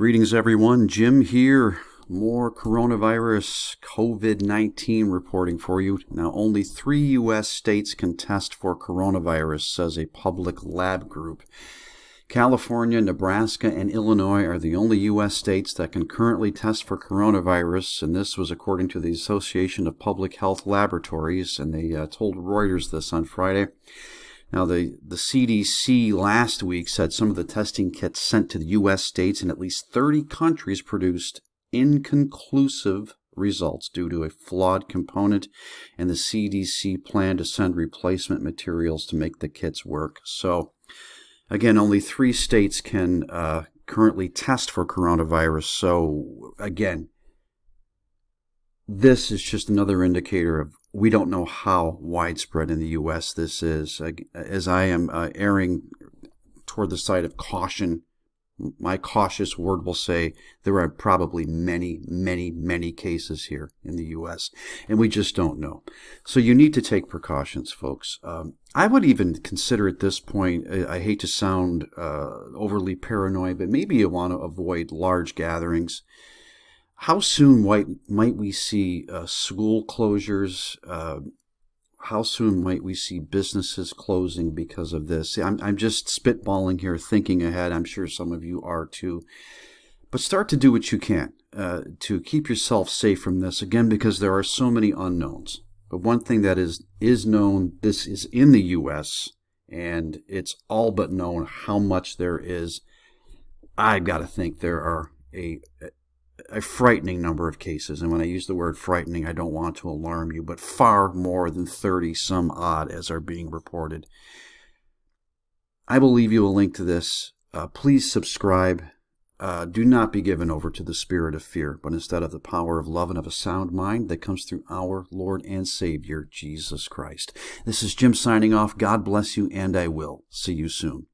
Greetings, everyone. Jim here. More coronavirus COVID 19 reporting for you. Now, only three U.S. states can test for coronavirus, says a public lab group. California, Nebraska, and Illinois are the only U.S. states that can currently test for coronavirus, and this was according to the Association of Public Health Laboratories, and they uh, told Reuters this on Friday. Now, the, the CDC last week said some of the testing kits sent to the U.S. states in at least 30 countries produced inconclusive results due to a flawed component, and the CDC planned to send replacement materials to make the kits work. So, again, only three states can uh, currently test for coronavirus. So, again, this is just another indicator of we don't know how widespread in the U.S. this is. As I am uh, erring toward the side of caution, my cautious word will say there are probably many, many, many cases here in the U.S., and we just don't know. So you need to take precautions, folks. Um, I would even consider at this point, I, hate to sound uh, overly paranoid, but maybe you want to avoid large gatherings how soon might, might we see uh, school closures? Uh, how soon might we see businesses closing because of this? I'm, I'm just spitballing here, thinking ahead. I'm sure some of you are too. But start to do what you can uh, to keep yourself safe from this, again, because there are so many unknowns. But one thing that is, is known, this is in the U.S., and it's all but known how much there is. I've got to think there are a, a frightening number of cases. And when I use the word frightening, I don't want to alarm you, but far more than 30 some odd as are being reported. I will leave you a link to this. Uh, please subscribe. Uh, do not be given over to the spirit of fear, but instead of the power of love and of a sound mind that comes through our Lord and Savior, Jesus Christ. This is Jim signing off. God bless you, and I will see you soon.